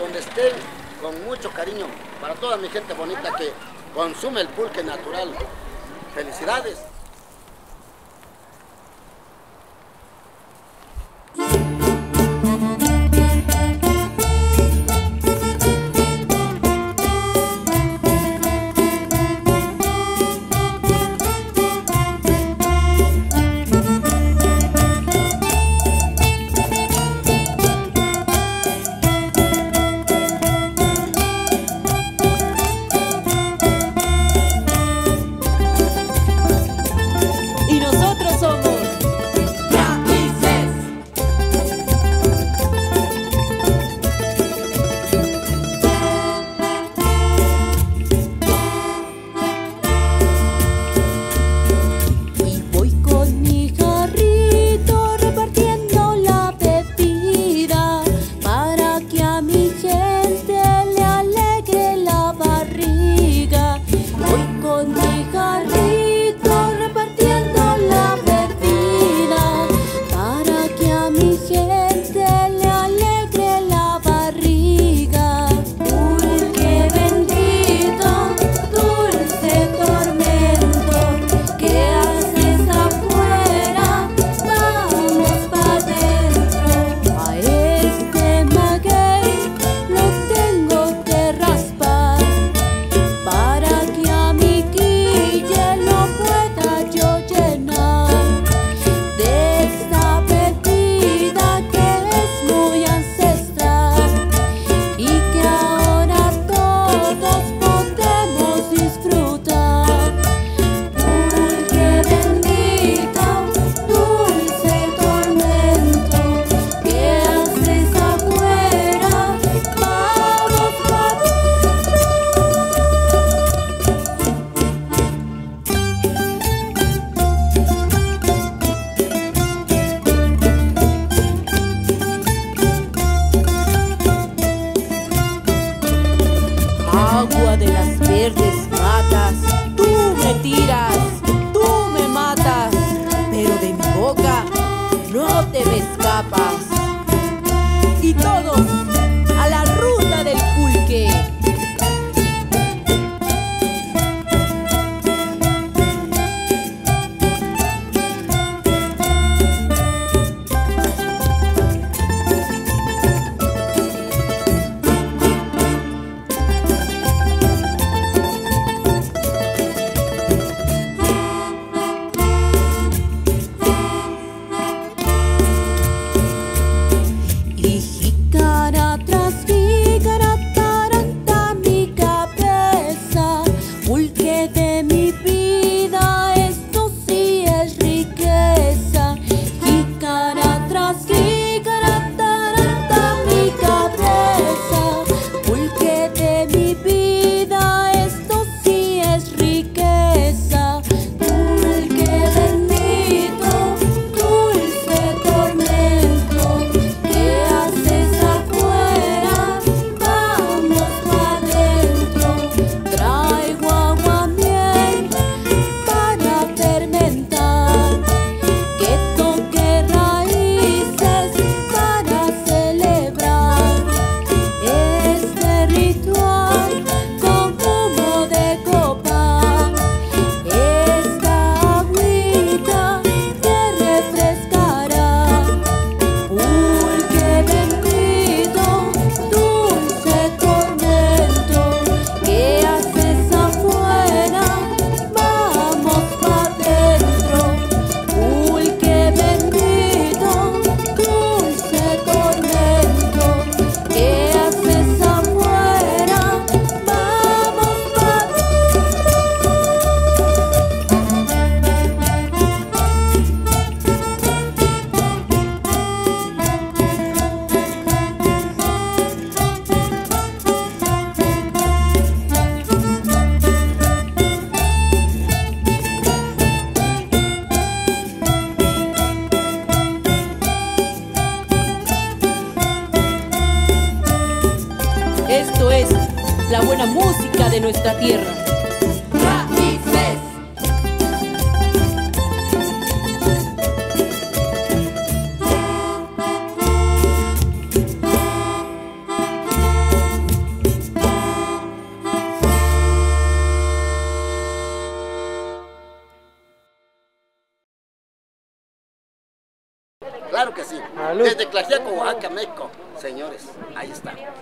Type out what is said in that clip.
Donde estén, con mucho cariño, para toda mi gente bonita que consume el pulque natural. Felicidades. es la buena música de nuestra tierra. Claro que sí. Desde Clajiaco, Oaxaca, México. Señores, ahí está.